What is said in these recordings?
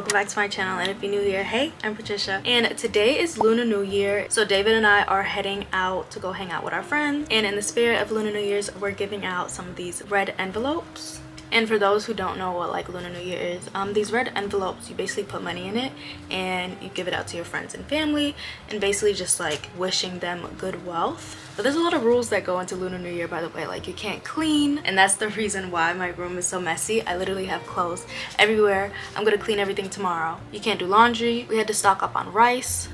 welcome back to my channel and if you're new here hey i'm patricia. And today is lunar new year so david and i are heading out to go hang out with our friends. And in the spirit of lunar new year's we're giving out some of these red envelopes and for those who don't know what like lunar new year is um these red envelopes you basically put money in it and you give it out to your friends and family and basically just like wishing them good wealth. But there's a lot of rules that go into lunar new year by the way like you can't clean and that's the reason why my room is so messy. I literally have clothes everywhere. I'm gonna clean everything tomorrow. You can't do laundry. We had to stock up on rice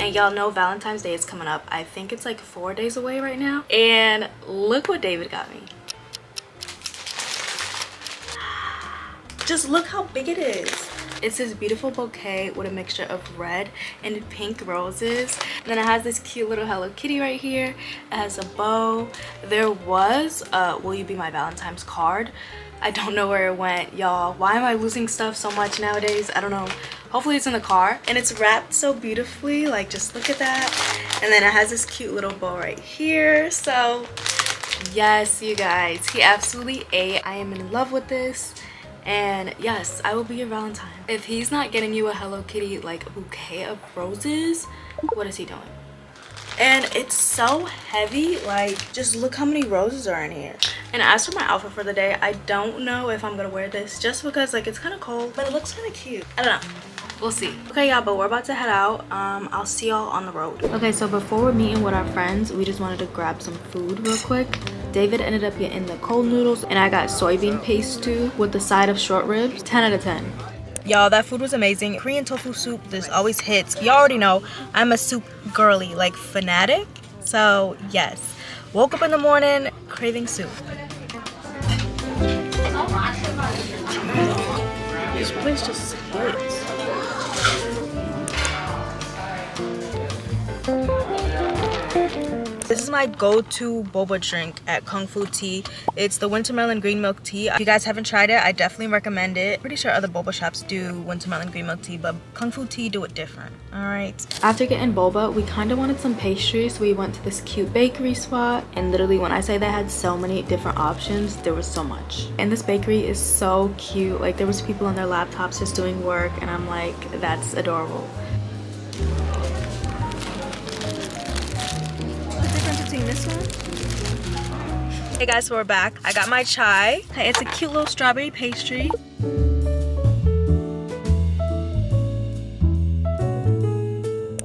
and y'all know valentine's day is coming up. I think it's like four days away right now. And look what david got me. Just look how big it is. It's this beautiful bouquet with a mixture of red and pink roses. And then it has this cute little hello kitty right here. It has a bow. There was a will you be my valentine's card. I don't know where it went y'all. Why am i losing stuff so much nowadays? I don't know hopefully it's in the car. And it's wrapped so beautifully. Like just look at that. And then it has this cute little bow right here. So yes you guys. He absolutely ate. I am in love with this. And yes i will be your valentine. If he's not getting you a hello kitty like bouquet of roses what is he doing? And it's so heavy. Like just look how many roses are in here. And as for my outfit for the day i don't know if i'm gonna wear this just because like it's kind of cold but it looks kind of cute. I don't know we'll see. Okay y'all but we're about to head out. Um i'll see y'all on the road. Okay so before we're meeting with our friends we just wanted to grab some food real quick. David ended up getting the cold noodles and i got soybean paste too with the side of short ribs. 10 out of 10 y'all that food was amazing. Korean tofu soup this always hits. Y'all already know i'm a soup girly like fanatic. So yes. Woke up in the morning craving soup. This place just hits This is my go-to boba drink at Kung Fu Tea. It's the Wintermelon Green Milk Tea. If you guys haven't tried it, I definitely recommend it. Pretty sure other boba shops do Wintermelon Green Milk Tea, but Kung Fu Tea do it different, all right? After getting boba, we kind of wanted some pastry, so we went to this cute bakery spot. And literally, when I say they had so many different options, there was so much. And this bakery is so cute. Like, there was people on their laptops just doing work, and I'm like, that's adorable. This one. Hey guys, so we're back. I got my chai. It's a cute little strawberry pastry.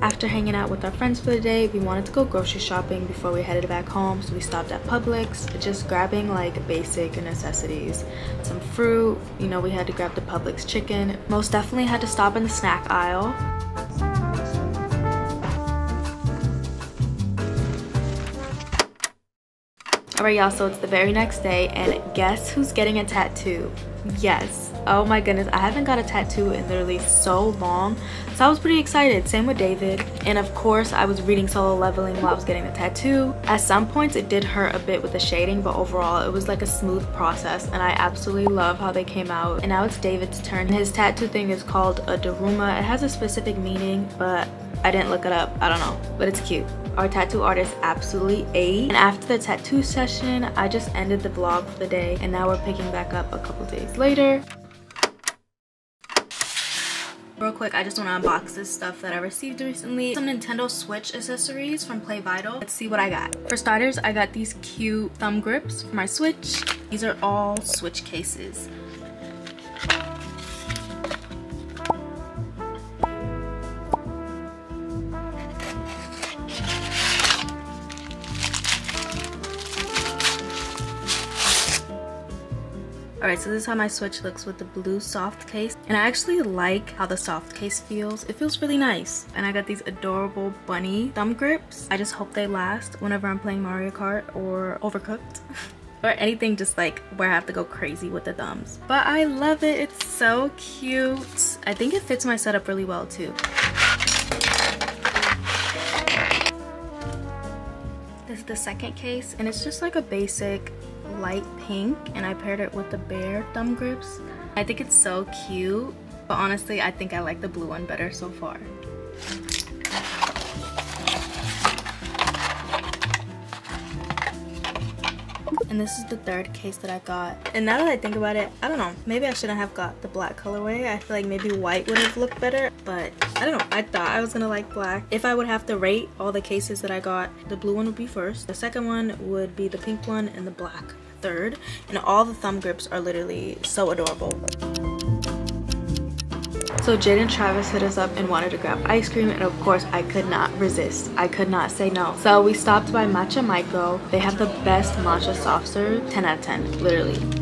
After hanging out with our friends for the day, we wanted to go grocery shopping before we headed back home. So we stopped at Publix, just grabbing like basic necessities. Some fruit, you know, we had to grab the Publix chicken. Most definitely had to stop in the snack aisle. Alright y'all, so it's the very next day and guess who's getting a tattoo? Yes. Oh my goodness, I haven't got a tattoo in literally so long. So I was pretty excited. Same with David. And of course, I was reading Solo Leveling while I was getting the tattoo. At some points, it did hurt a bit with the shading, but overall, it was like a smooth process. And I absolutely love how they came out. And now it's David's turn. His tattoo thing is called a Daruma. It has a specific meaning, but I didn't look it up. I don't know, but it's cute. Our tattoo artist absolutely ate. And after the tattoo session, I just ended the vlog for the day and now we're picking back up a couple days later. Real quick, I just want to unbox this stuff that I received recently. Some Nintendo Switch accessories from Playvital. Let's see what I got. For starters, I got these cute thumb grips for my Switch. These are all Switch cases. Alright, so this is how my Switch looks with the blue soft case. And I actually like how the soft case feels. It feels really nice. And I got these adorable bunny thumb grips. I just hope they last whenever I'm playing Mario Kart or Overcooked. or anything just like where I have to go crazy with the thumbs. But I love it. It's so cute. I think it fits my setup really well too. This is the second case and it's just like a basic light pink and I paired it with the bear thumb grips. I think it's so cute, but honestly, I think I like the blue one better so far. And this is the third case that I got. And now that I think about it, I don't know. Maybe I shouldn't have got the black colorway. I feel like maybe white would have looked better. But I don't know. I thought I was gonna like black. If I would have to rate all the cases that I got, the blue one would be first. The second one would be the pink one and the black third. And all the thumb grips are literally so adorable. So Jade and Travis hit us up and wanted to grab ice cream and of course I could not resist. I could not say no. So we stopped by Matcha Maiko. They have the best matcha soft serve. 10 out of 10, literally.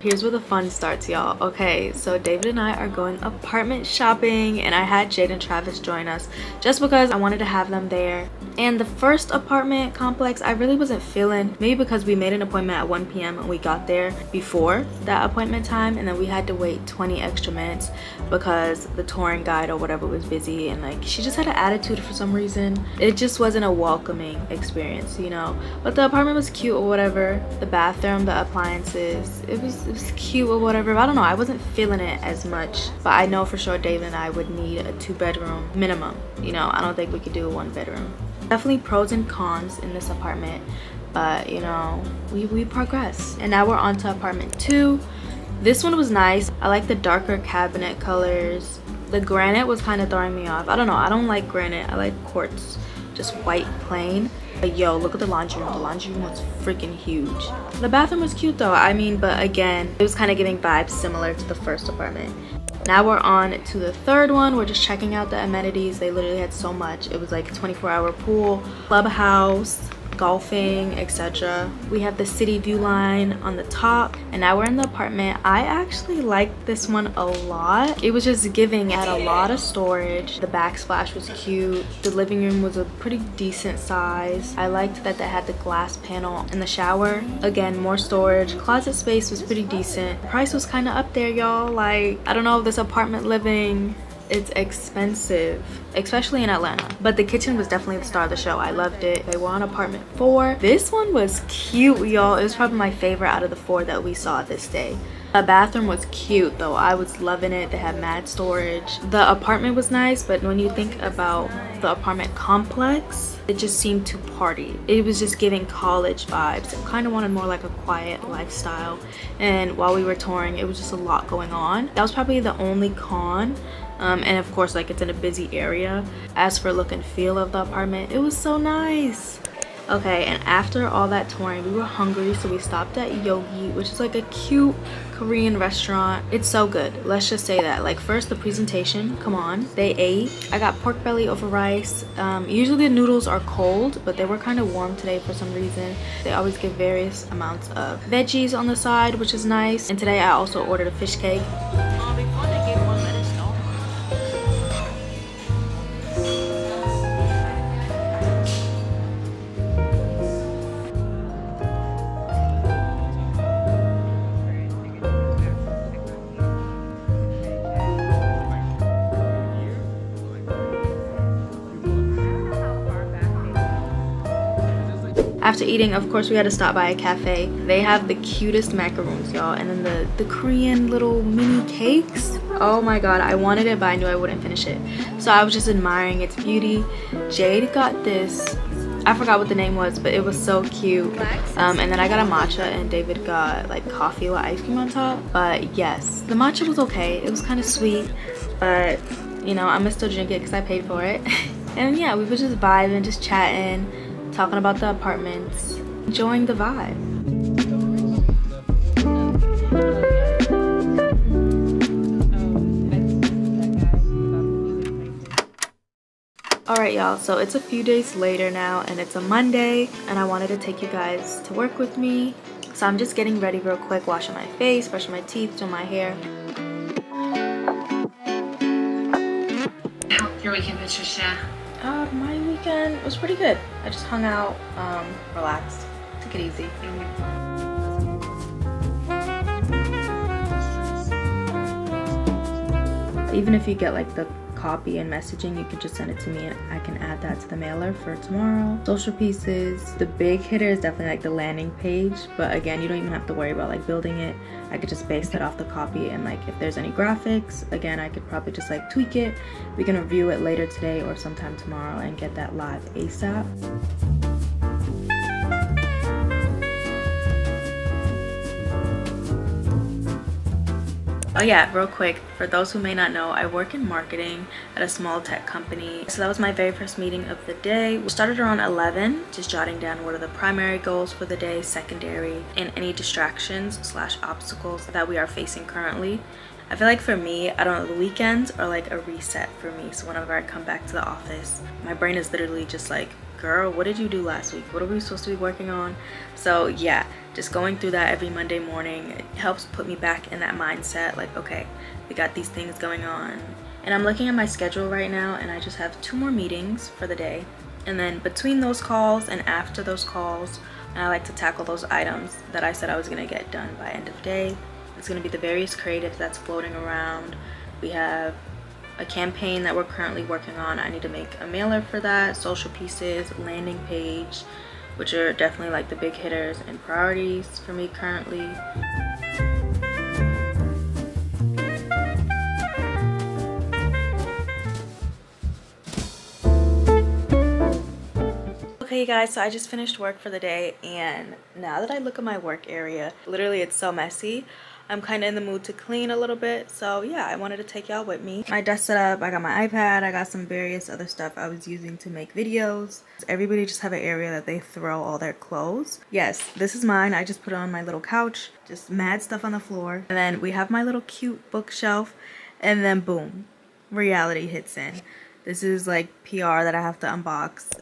Here's where the fun starts, y'all. Okay, so David and I are going apartment shopping and I had Jade and Travis join us just because I wanted to have them there. And the first apartment complex i really wasn't feeling maybe because we made an appointment at 1 p.m and we got there before that appointment time and then we had to wait 20 extra minutes because the touring guide or whatever was busy and like she just had an attitude for some reason. It just wasn't a welcoming experience you know? But the apartment was cute or whatever. The bathroom the appliances it was, it was cute or whatever i don't know i wasn't feeling it as much. But i know for sure david and i would need a two bedroom minimum you know i don't think we could do a one bedroom definitely pros and cons in this apartment but you know we we progress. And now we're on to apartment two. This one was nice. I like the darker cabinet colors. The granite was kind of throwing me off. I don't know i don't like granite i like quartz just white plain yo look at the laundry room. The laundry room was freaking huge. The bathroom was cute though. I mean but again it was kind of giving vibes similar to the first apartment. Now we're on to the third one. We're just checking out the amenities. They literally had so much. It was like a 24 hour pool clubhouse golfing etc we have the city view line on the top. And now we're in the apartment. I actually like this one a lot. It was just giving at a lot of storage. The backsplash was cute. The living room was a pretty decent size. I liked that they had the glass panel in the shower. Again more storage. Closet space was pretty decent. Price was kind of up there y'all. Like i don't know this apartment living it's expensive especially in atlanta. But the kitchen was definitely the star of the show. I loved it. They were on apartment four. This one was cute y'all. It was probably my favorite out of the four that we saw this day. The bathroom was cute though. I was loving it. They had mad storage. The apartment was nice but when you think about the apartment complex it just seemed too party. It was just giving college vibes. I kind of wanted more like a quiet lifestyle. And while we were touring it was just a lot going on. That was probably the only con um, and of course like it's in a busy area. As for look and feel of the apartment it was so nice. Okay and after all that touring we were hungry so we stopped at yogi which is like a cute korean restaurant. It's so good. Let's just say that. Like first the presentation. Come on. They ate. I got pork belly over rice. Um, usually the noodles are cold but they were kind of warm today for some reason. They always give various amounts of veggies on the side which is nice. And today i also ordered a fish cake after eating of course we had to stop by a cafe they have the cutest macaroons y'all and then the the korean little mini cakes oh my god i wanted it but i knew i wouldn't finish it so i was just admiring its beauty jade got this I forgot what the name was, but it was so cute. Um, and then I got a matcha and David got like coffee with ice cream on top. But yes, the matcha was okay. It was kind of sweet, but you know, I'm gonna still drink it because I paid for it. and yeah, we were just vibing, just chatting talking about the apartments, enjoying the vibe. Alright y'all, so it's a few days later now and it's a Monday and I wanted to take you guys to work with me. So I'm just getting ready real quick, washing my face, brushing my teeth, doing my hair. Your weekend, Patricia? Uh, my weekend was pretty good. I just hung out, um, relaxed, took it easy. Even if you get like the copy and messaging, you can just send it to me and I can add that to the mailer for tomorrow. Social pieces. The big hitter is definitely like the landing page, but again, you don't even have to worry about like building it. I could just base it off the copy and like if there's any graphics, again, I could probably just like tweak it. We can review it later today or sometime tomorrow and get that live ASAP. Oh yeah, real quick, for those who may not know, I work in marketing at a small tech company. So that was my very first meeting of the day. We started around 11, just jotting down what are the primary goals for the day, secondary, and any distractions slash obstacles that we are facing currently. I feel like for me, I don't know, the weekends are like a reset for me. So whenever I come back to the office, my brain is literally just like, girl, what did you do last week? What are we supposed to be working on? So yeah, just going through that every Monday morning it helps put me back in that mindset like okay we got these things going on and I'm looking at my schedule right now and I just have two more meetings for the day and then between those calls and after those calls I like to tackle those items that I said I was gonna get done by end of day it's gonna be the various creatives that's floating around we have a campaign that we're currently working on I need to make a mailer for that social pieces landing page which are definitely like the big hitters and priorities for me currently. Okay guys, so I just finished work for the day and now that I look at my work area, literally it's so messy. I'm kind of in the mood to clean a little bit. So yeah, I wanted to take y'all with me. My dusted up, I got my iPad, I got some various other stuff I was using to make videos. Everybody just have an area that they throw all their clothes. Yes, this is mine. I just put it on my little couch, just mad stuff on the floor. And then we have my little cute bookshelf and then boom, reality hits in. This is like PR that I have to unbox.